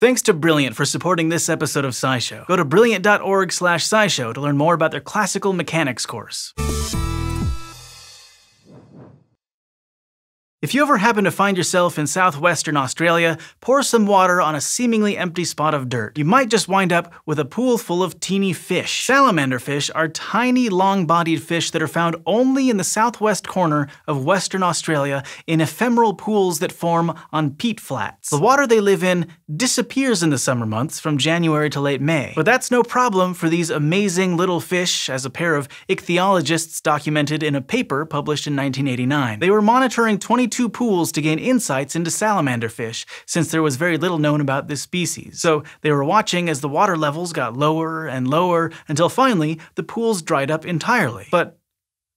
Thanks to Brilliant for supporting this episode of SciShow. Go to brilliant.org slash scishow to learn more about their classical mechanics course. If you ever happen to find yourself in southwestern Australia, pour some water on a seemingly empty spot of dirt. You might just wind up with a pool full of teeny fish. Salamander fish are tiny, long-bodied fish that are found only in the southwest corner of Western Australia in ephemeral pools that form on peat flats. The water they live in disappears in the summer months from January to late May. But that's no problem for these amazing little fish, as a pair of ichthyologists documented in a paper published in 1989. They were monitoring 20 two pools to gain insights into salamander fish, since there was very little known about this species. So they were watching as the water levels got lower and lower until finally the pools dried up entirely. But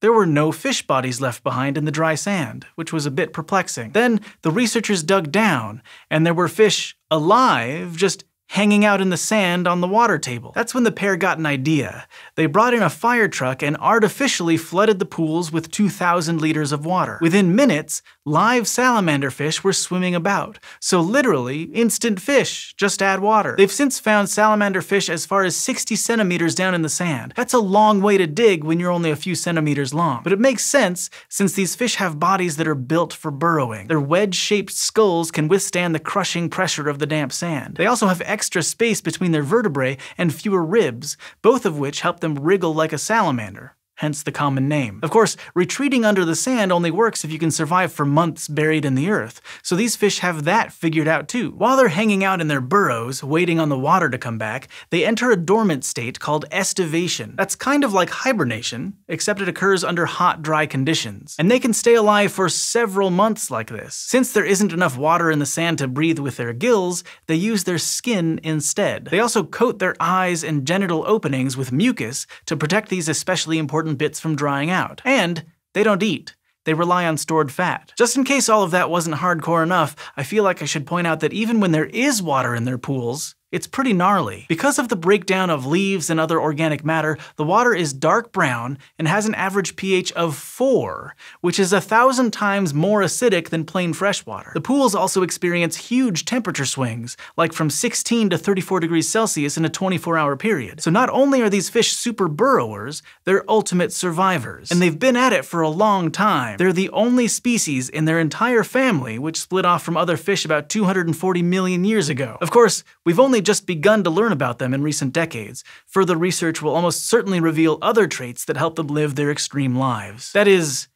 there were no fish bodies left behind in the dry sand, which was a bit perplexing. Then the researchers dug down, and there were fish alive, just hanging out in the sand on the water table. That's when the pair got an idea. They brought in a fire truck and artificially flooded the pools with 2,000 liters of water. Within minutes, live salamander fish were swimming about. So literally, instant fish, just add water. They've since found salamander fish as far as 60 centimeters down in the sand. That's a long way to dig when you're only a few centimeters long. But it makes sense since these fish have bodies that are built for burrowing. Their wedge-shaped skulls can withstand the crushing pressure of the damp sand. They also have space between their vertebrae and fewer ribs, both of which help them wriggle like a salamander hence the common name. Of course, retreating under the sand only works if you can survive for months buried in the earth, so these fish have that figured out too. While they're hanging out in their burrows, waiting on the water to come back, they enter a dormant state called estivation. That's kind of like hibernation, except it occurs under hot, dry conditions. And they can stay alive for several months like this. Since there isn't enough water in the sand to breathe with their gills, they use their skin instead. They also coat their eyes and genital openings with mucus to protect these especially important bits from drying out. And they don't eat. They rely on stored fat. Just in case all of that wasn't hardcore enough, I feel like I should point out that even when there is water in their pools, it's pretty gnarly. Because of the breakdown of leaves and other organic matter, the water is dark brown and has an average pH of 4, which is a thousand times more acidic than plain fresh water. The pools also experience huge temperature swings, like from 16 to 34 degrees Celsius in a 24-hour period. So not only are these fish super burrowers, they're ultimate survivors. And they've been at it for a long time. They're the only species in their entire family which split off from other fish about 240 million years ago. Of course, we've only just begun to learn about them in recent decades. Further research will almost certainly reveal other traits that help them live their extreme lives. That is,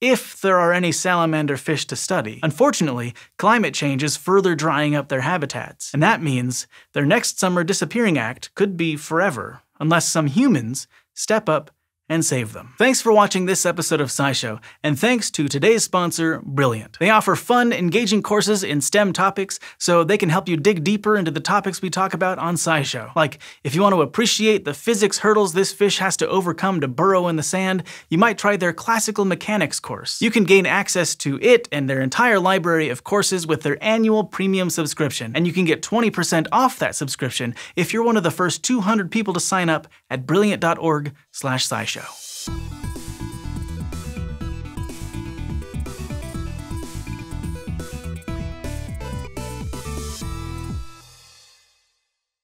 if there are any salamander fish to study. Unfortunately, climate change is further drying up their habitats, and that means their next summer disappearing act could be forever, unless some humans step up and save them. Thanks for watching this episode of SciShow, and thanks to today's sponsor, Brilliant. They offer fun, engaging courses in STEM topics so they can help you dig deeper into the topics we talk about on SciShow. Like, if you want to appreciate the physics hurdles this fish has to overcome to burrow in the sand, you might try their classical mechanics course. You can gain access to it and their entire library of courses with their annual premium subscription, and you can get 20% off that subscription if you're one of the first 200 people to sign up at brilliant.org slash scishow show.